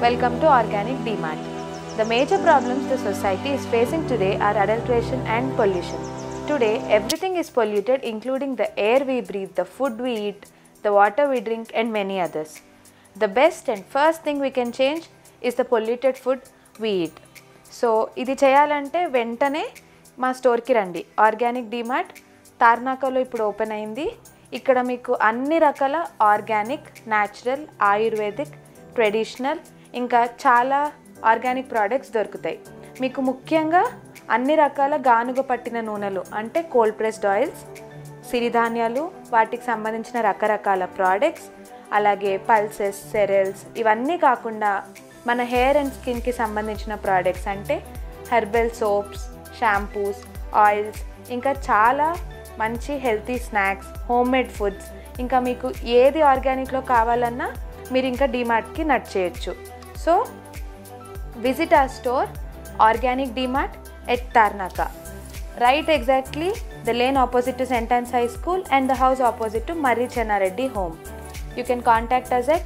Welcome to Organic DMart. The major problems the society is facing today are adulteration and pollution. Today, everything is polluted, including the air we breathe, the food we eat, the water we drink, and many others. The best and first thing we can change is the polluted food we eat. So ఇది చేయాలంటే వెంటనే మా స్టోర్కి రండి organic DMart తార్నాకలో ఇప్పుడు open అయింది ఇక్కడ మీకు అన్ని రకాల ఆర్గానిక్ న్యాచురల్ ఆయుర్వేదిక్ ట్రెడిషనల్ ఇంకా చాలా ఆర్గానిక్ ప్రోడక్ట్స్ దొరుకుతాయి. మీకు ముఖ్యంగా అన్ని రకాల గానుగ పట్టిన నూనెలు అంటే కోల్డ్ ప్రెస్డ్ ఆయిల్స్ సిరిధాన్యాలు వాటికి సంబంధించిన రకరకాల ప్రోడక్ట్స్ అలాగే పల్సెస్ సెరల్స్ ఇవన్నీ కాకుండా మన హెయిర్ అండ్ స్కిన్కి సంబంధించిన ప్రోడక్ట్స్ అంటే హెర్బల్ సోప్స్ షాంపూస్ ఆయిల్స్ ఇంకా చాలా మంచి healthy snacks homemade foods ఇంకా మీకు ఏది ఆర్గానిక్లో కావాలన్నా మీరు ఇంకా డీమార్ట్కి నట్ చేయొచ్చు. So visit our store organic dmart at tarnaka. Right exactly the lane opposite to st high school and the house opposite to murray chenareddy home. You can contact us at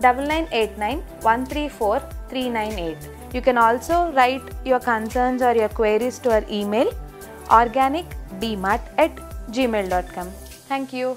9989134398 you can also write your concerns or your queries to our email organicdmart at gmail.com thank you